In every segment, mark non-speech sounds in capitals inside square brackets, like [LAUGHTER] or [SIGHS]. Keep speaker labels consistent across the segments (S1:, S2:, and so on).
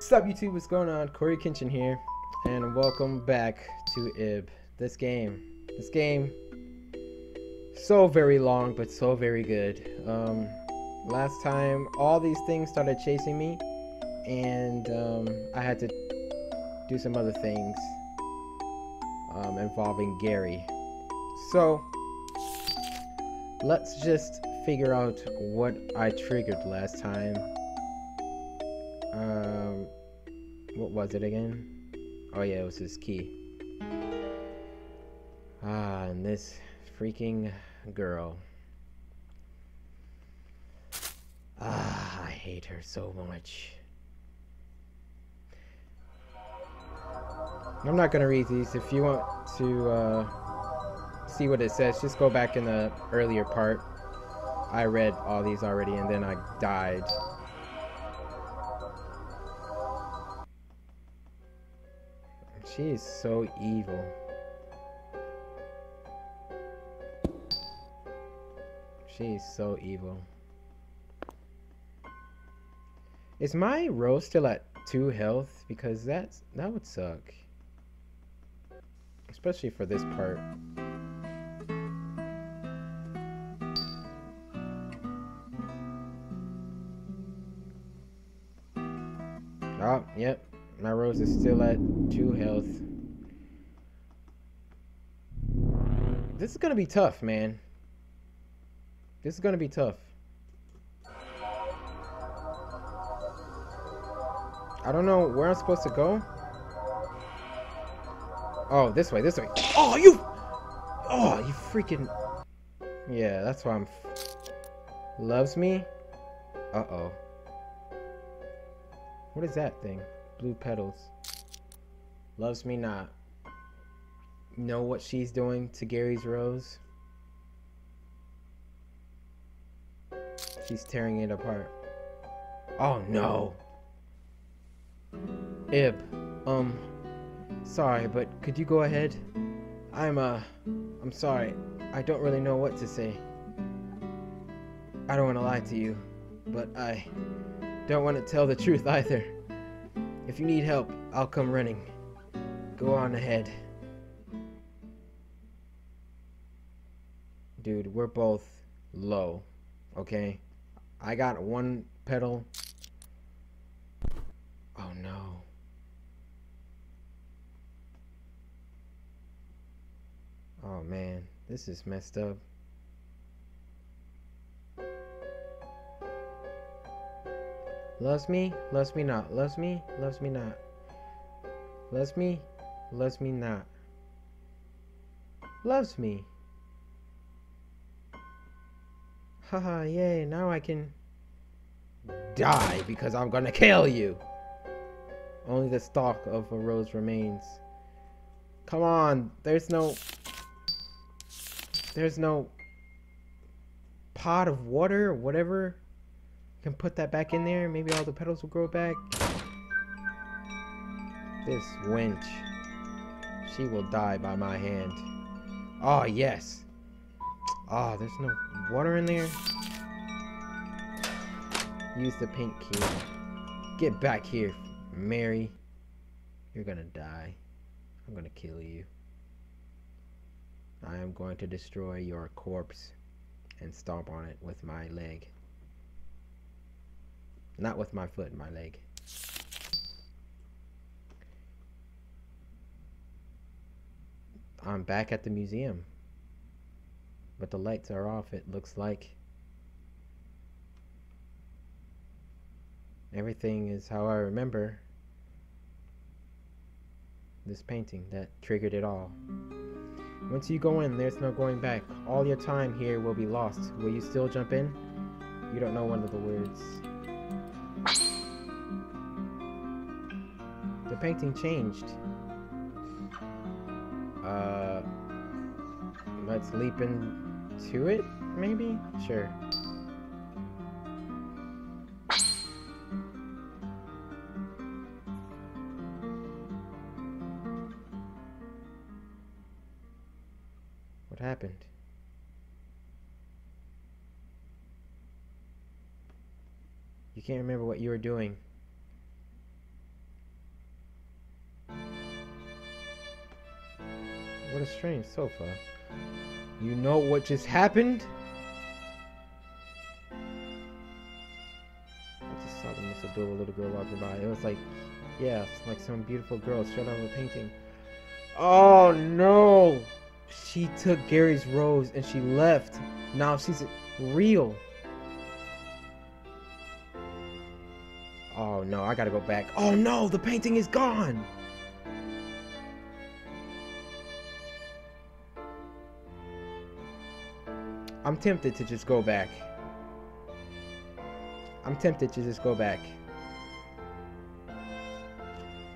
S1: What's up YouTube, what's going on? Cory Kenshin here, and welcome back to Ib. This game, this game, so very long, but so very good. Um, last time, all these things started chasing me, and um, I had to do some other things um, involving Garry. So, let's just figure out what I triggered last time. Um, what was it again? Oh yeah, it was his key. Ah, and this freaking girl. Ah, I hate her so much. I'm not gonna read these. If you want to uh, see what it says, just go back in the earlier part. I read all these already and then I died. She is so evil. She is so evil. Is my rose still at 2 health? Because that's that would suck. Especially for this part. Oh, yep. My rose is still at 2 health. This is gonna be tough, man. This is gonna be tough. I don't know where I'm supposed to go. Oh, this way, this way. Oh, you! Oh, you freaking... Yeah, that's why I'm... Loves me? Uh-oh. What is that thing? Blue petals. Loves me not. Know what she's doing to Garry's rose? She's tearing it apart. Oh no. Ib, um, sorry, but could you go ahead? I'm, uh, I'm sorry. I don't really know what to say. I don't want to lie to you, but I don't want to tell the truth either. If you need help, I'll come running. Go on ahead. Dude, we're both low, okay? I got one pedal. Oh no. Oh man, this is messed up. Loves me, loves me not. Loves me, loves me not. Loves me, loves me not. Loves me. Haha, yay, now I can die because I'm gonna kill you. Only the stalk of a rose remains. Come on, there's no... There's no pot of water whatever can put that back in there. Maybe all the petals will grow back. This wench. She will die by my hand. Oh, yes. Oh, there's no water in there. Use the pink key. Get back here, Mary. You're gonna die. I'm gonna kill you. I am going to destroy your corpse and stomp on it with my leg. Not with my foot, my leg. I'm back at the museum. But the lights are off, it looks like. Everything is how I remember this painting that triggered it all. Once you go in, there's no going back. All your time here will be lost. Will you still jump in? You don't know one of the words. Painting changed. Uh, let's leap into it, maybe? Sure. What happened? You can't remember what you were doing. What a strange sofa. You know what just happened? I just saw the most adorable little girl walking by. It was like, yeah, like some beautiful girl straight out of a painting. Oh no! She took Garry's rose and she left. Now she's real. Oh no, I gotta go back. Oh no, the painting is gone! I'm tempted to just go back. I'm tempted to just go back.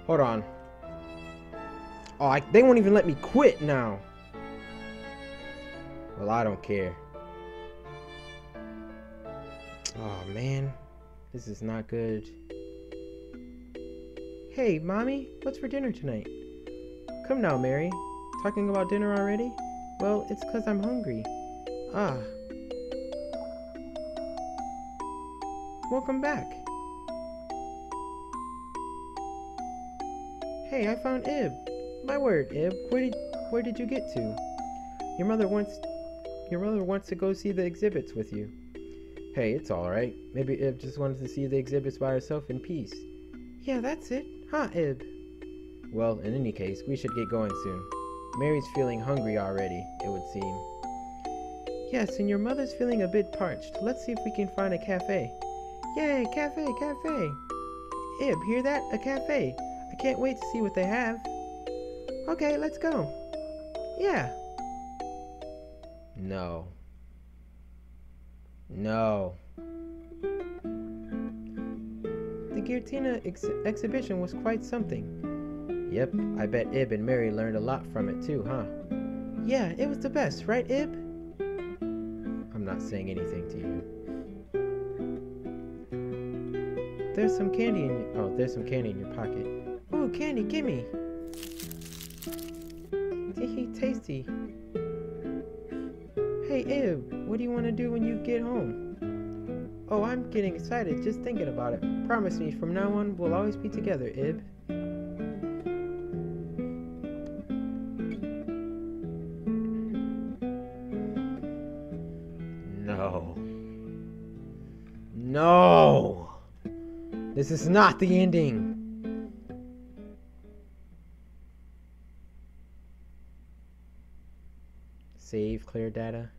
S1: Hold on. Oh, I, they won't even let me quit now. Well, I don't care. Oh, man. This is not good. Hey, Mommy, what's for dinner tonight? Come now, Mary. Talking about dinner already? Well, it's because I'm hungry. Ah. Welcome back. Hey, I found Ib. My word, Ib. Where did where did you get to? Your mother wants your mother wants to go see the exhibits with you. Hey, it's alright. Maybe Ib just wanted to see the exhibits by herself in peace. Yeah, that's it. Huh, Ib? Well, in any case, we should get going soon. Mary's feeling hungry already, it would seem. Yes, and your mother's feeling a bit parched. Let's see if we can find a cafe. Yay, cafe, cafe! Ib, hear that? A cafe. I can't wait to see what they have. Okay, let's go. Yeah. No. No. The Guertena ex exhibition was quite something. Yep, I bet Ib and Mary learned a lot from it too, huh? Yeah, it was the best, right, Ib? I'm not saying anything to you. There's some candy in your oh, there's some candy in your pocket. Ooh, candy, gimme. Tee tasty. Hey, Ib, what do you want to do when you get home? Oh, I'm getting excited just thinking about it. Promise me from now on we'll always be together, Ib. This is not the ending! Save clear data?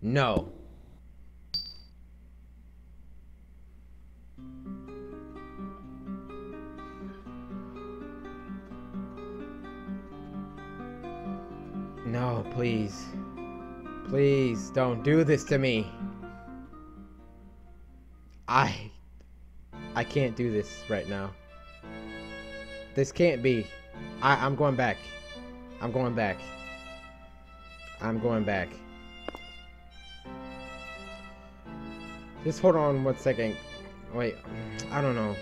S1: No. No, please. Please don't do this to me. I I can't do this right now. This can't be. I, I'm going back. I'm going back. I'm going back. Just hold on one second. Wait, I don't know.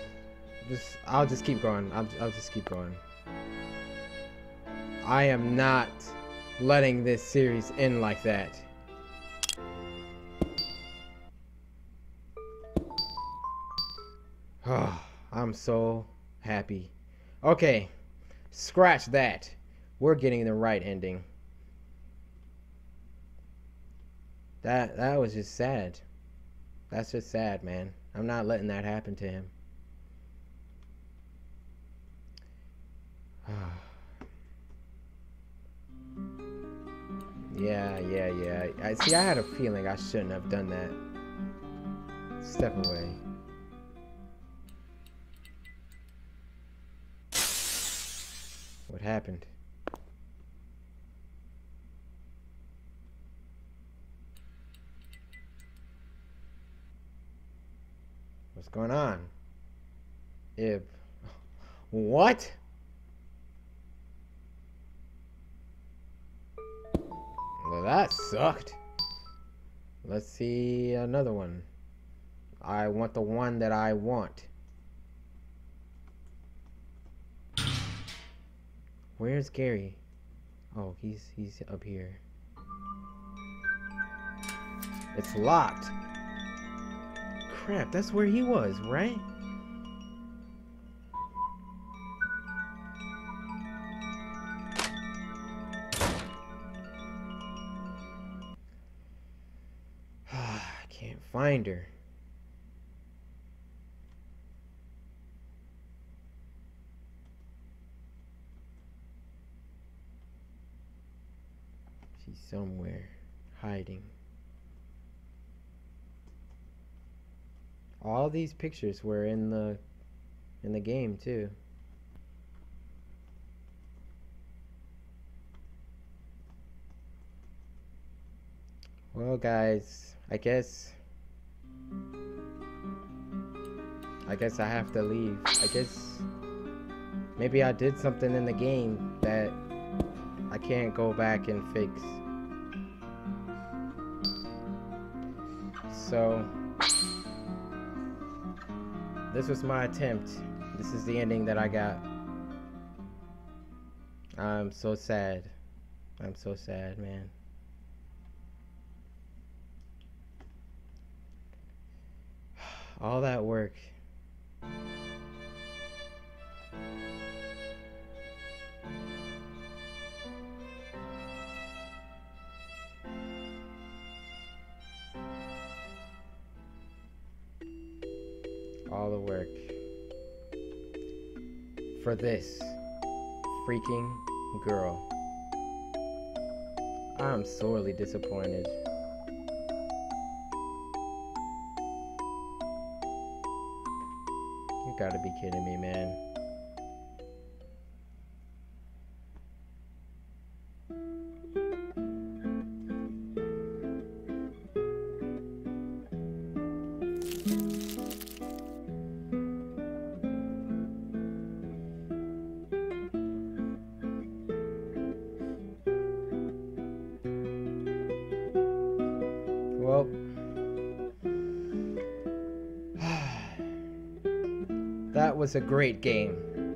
S1: Just, I'll just keep going. I'll, I'll just keep going. I am not letting this series end like that. I'm so happy. Okay, scratch that. We're getting the right ending. That that was just sad. That's just sad, man. I'm not letting that happen to him. [SIGHS] yeah, yeah, yeah. I see. I had a feeling I shouldn't have done that. Step away. Happened? What's going on? Ib. What? Well, that sucked. Let's see another one. I want the one that I want. Where's Garry? Oh, he's he's up here. It's locked. Crap, that's where he was, right? [SIGHS] I can't find her. Hiding. All these pictures were in the in the game too. Well, guys, I guess I guess I have to leave. I guess maybe I did something in the game that I can't go back and fix. So this was my attempt. This is the ending that I got. I'm so sad. I'm so sad, man. [SIGHS] All that work. All the work. For this freaking girl. I'm sorely disappointed. You gotta be kidding me, man. Was a great game.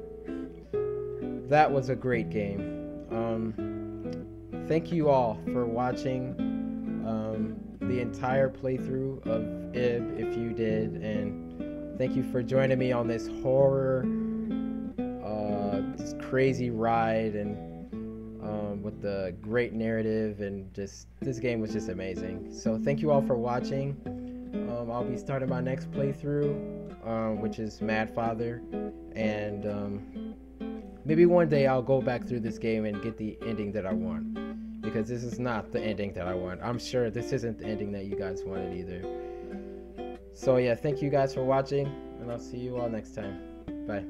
S1: That was a great game. Um, thank you all for watching um, the entire playthrough of Ib, if you did, and thank you for joining me on this horror, uh, this crazy ride, and um, with the great narrative, and just this game was just amazing. So thank you all for watching. Um, I'll be starting my next playthrough, um, which is Mad Father, and um, maybe one day I'll go back through this game and get the ending that I want, because this is not the ending that I want. I'm sure this isn't the ending that you guys wanted either. So yeah, thank you guys for watching, and I'll see you all next time. Bye.